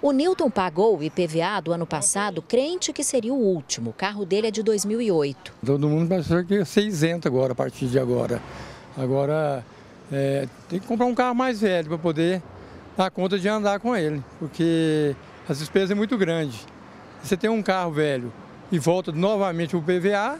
O Newton pagou o IPVA do ano passado crente que seria o último. O carro dele é de 2008. Todo mundo pensou que ia ser isento agora, a partir de agora. Agora é, tem que comprar um carro mais velho para poder dar conta de andar com ele, porque as despesas é muito grande. Você tem um carro velho e volta novamente o PVA,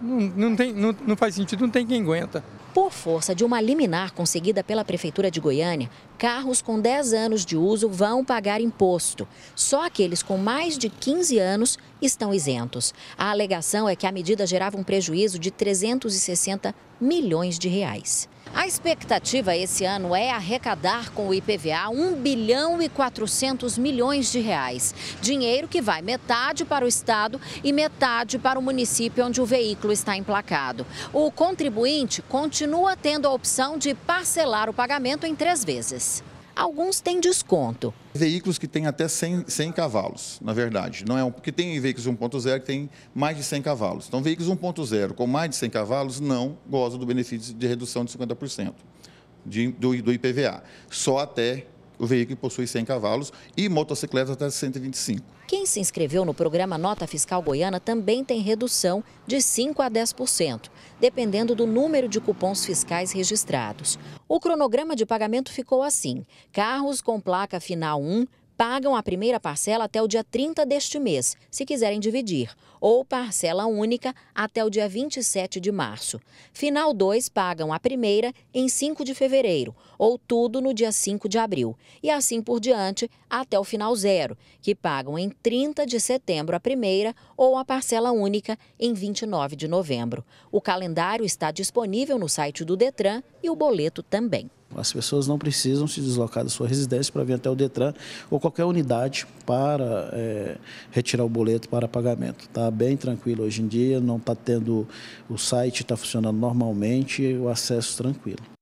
não, não, tem, não, não faz sentido, não tem quem aguenta. Por força de uma liminar conseguida pela Prefeitura de Goiânia, carros com 10 anos de uso vão pagar imposto. Só aqueles com mais de 15 anos estão isentos. A alegação é que a medida gerava um prejuízo de 360 milhões de reais. A expectativa esse ano é arrecadar com o IPVA 1 bilhão e 400 milhões de reais. Dinheiro que vai metade para o Estado e metade para o município onde o veículo está emplacado. O contribuinte continua tendo a opção de parcelar o pagamento em três vezes alguns têm desconto. Veículos que têm até 100, 100 cavalos, na verdade. Não é um, porque tem veículos 1.0 que têm mais de 100 cavalos. Então, veículos 1.0 com mais de 100 cavalos não gozam do benefício de redução de 50% de, do, do IPVA. Só até o veículo possui 100 cavalos e motocicletas até 125. Quem se inscreveu no programa Nota Fiscal Goiana também tem redução de 5% a 10%, dependendo do número de cupons fiscais registrados. O cronograma de pagamento ficou assim: carros com placa final 1 pagam a primeira parcela até o dia 30 deste mês, se quiserem dividir, ou parcela única até o dia 27 de março. Final 2 pagam a primeira em 5 de fevereiro, ou tudo no dia 5 de abril, e assim por diante até o final zero, que pagam em 30 de setembro a primeira ou a parcela única em 29 de novembro. O calendário está disponível no site do Detran e o boleto também. As pessoas não precisam se deslocar da sua residência para vir até o Detran ou qualquer unidade para é, retirar o boleto para pagamento. Está bem tranquilo hoje em dia, não está tendo. O site está funcionando normalmente, o acesso tranquilo.